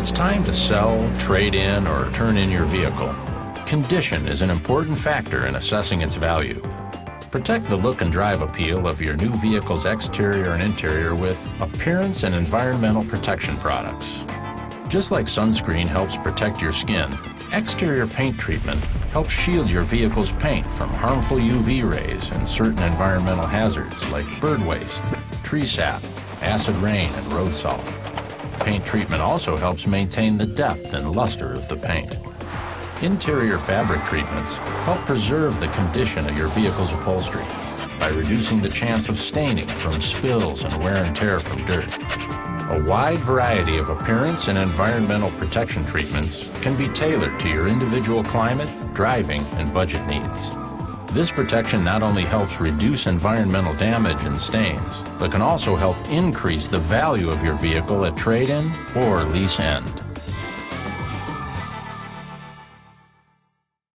it's time to sell, trade in, or turn in your vehicle, condition is an important factor in assessing its value. Protect the look and drive appeal of your new vehicle's exterior and interior with appearance and environmental protection products. Just like sunscreen helps protect your skin, exterior paint treatment helps shield your vehicle's paint from harmful UV rays and certain environmental hazards like bird waste, tree sap, acid rain, and road salt. Paint treatment also helps maintain the depth and luster of the paint. Interior fabric treatments help preserve the condition of your vehicle's upholstery by reducing the chance of staining from spills and wear and tear from dirt. A wide variety of appearance and environmental protection treatments can be tailored to your individual climate, driving, and budget needs. This protection not only helps reduce environmental damage and stains, but can also help increase the value of your vehicle at trade-in or lease end.